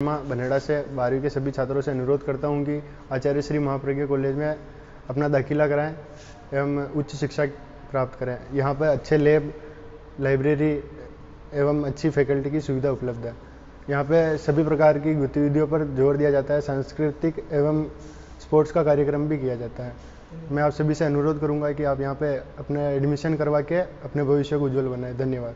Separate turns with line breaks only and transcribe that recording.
मैं बनेड़ा से, बारहवीं के सभी छात्रों से अनुरोध करता हूँ कि आचार्य श्री महाप्रज्ञा कॉलेज में अपना दाखिला कराएँ एवं उच्च शिक्षा प्राप्त करें। यहाँ पर अच्छे लैब, लाइब्रेरी एवं अच्छी फैकल्टी की सुविधा उपलब्ध है। यहाँ पे सभी प्रकार की गतिविधियों पर ज़ोर दिया जाता है, सांस्कृतिक एवं स्पोर्ट्स का कार्यक्रम भी किया जाता है। मैं आप सभी से अनुरोध करूँगा कि आप यहाँ पे अपने एडमिशन करवा के अपने भविष्य को उज्ज्वल बनाएँ। धन्यवाद।